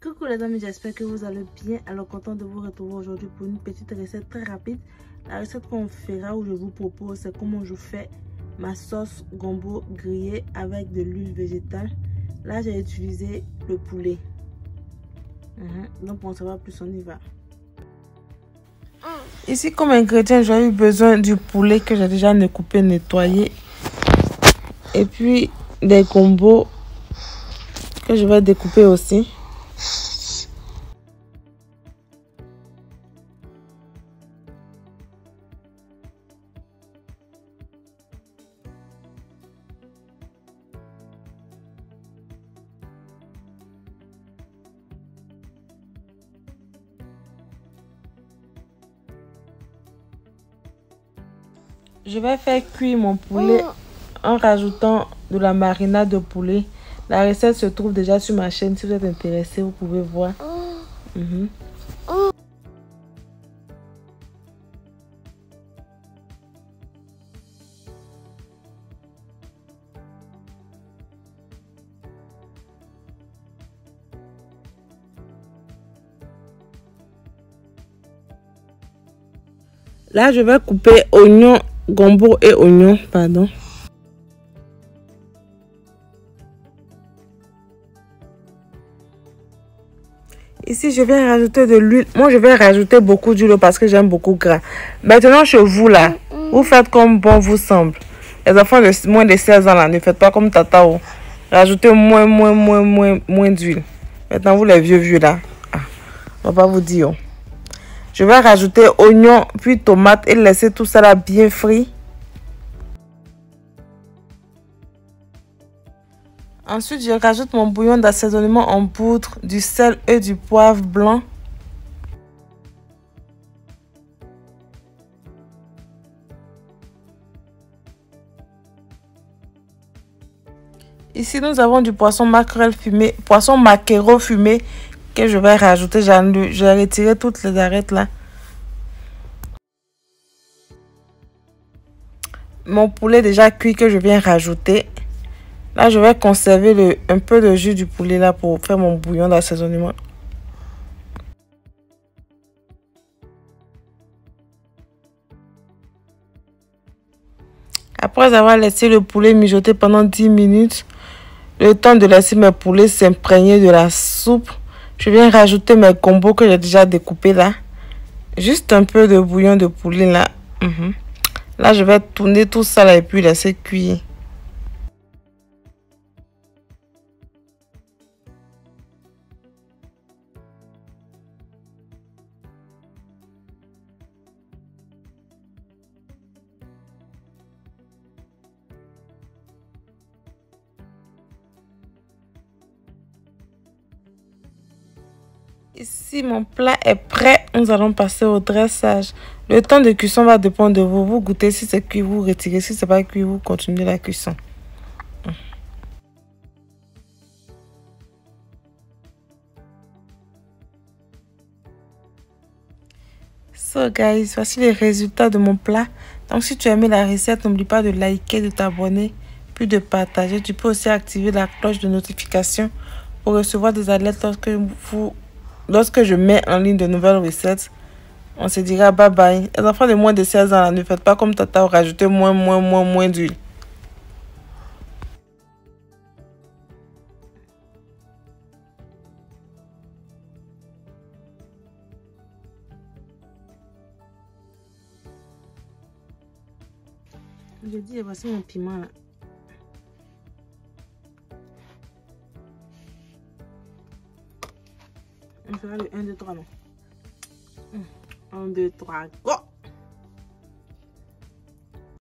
Coucou les amis, j'espère que vous allez bien. Alors content de vous retrouver aujourd'hui pour une petite recette très rapide. La recette qu'on fera ou je vous propose, c'est comment je fais ma sauce gombo grillée avec de l'huile végétale. Là, j'ai utilisé le poulet. Mhm. Donc pour en savoir plus, on y va. Ici, comme ingrédient, j'ai eu besoin du poulet que j'ai déjà découpé, nettoyé. Et puis, des gombos que je vais découper aussi. Je vais faire cuire mon poulet en rajoutant de la marinade de poulet. La recette se trouve déjà sur ma chaîne. Si vous êtes intéressé, vous pouvez voir. Mhm. Là, je vais couper oignon gombo et oignon, pardon. Ici, je vais rajouter de l'huile. Moi, je vais rajouter beaucoup d'huile parce que j'aime beaucoup gras. Maintenant, chez vous, là, vous faites comme bon vous semble. Les enfants de moins de 16 ans, là, ne faites pas comme Tata. Rajoutez moins, moins, moins, moins, moins d'huile. Maintenant, vous, les vieux, vieux, là, ah, on va pas vous dire. Je vais rajouter oignon, puis tomate et laisser tout ça là bien frit. Ensuite, je rajoute mon bouillon d'assaisonnement en poudre, du sel et du poivre blanc. Ici, nous avons du poisson maquerelle fumé, poisson maquereau fumé que je vais rajouter. J'ai retiré toutes les arêtes là. Mon poulet déjà cuit que je viens rajouter. Là, je vais conserver le, un peu de jus du poulet là pour faire mon bouillon d'assaisonnement. Après avoir laissé le poulet mijoter pendant 10 minutes, le temps de laisser mes poulets s'imprégner de la soupe, je viens rajouter mes combos que j'ai déjà découpés là. Juste un peu de bouillon de poulet là. Mhm. Là, je vais tourner tout ça là et puis laisser cuire. Ici, mon plat est prêt. Nous allons passer au dressage. Le temps de cuisson va dépendre de vous. Vous goûtez si c'est cuit, vous retirez. Si c'est pas cuit, vous continuez la cuisson. So guys, voici les résultats de mon plat. Donc si tu as aimé la recette, n'oublie pas de liker, de t'abonner, puis de partager. Tu peux aussi activer la cloche de notification pour recevoir des alertes lorsque vous lorsque je mets en ligne de nouvelles recettes, on se dira bye bye. Les enfants de moins de 16 ans, ne faites pas comme Tata, rajoutez moins, moins, moins, moins d'huile. Je dis, voici mon piment là. On fera le 1, 2, 3, non 1, 2, 3, go